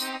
you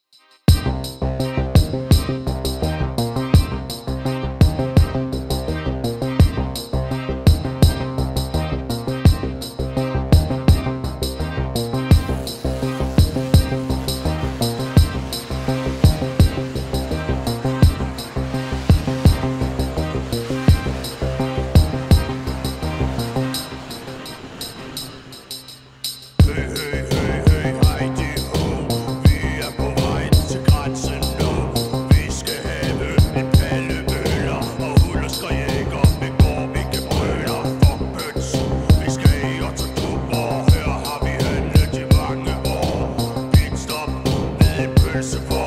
Mexico.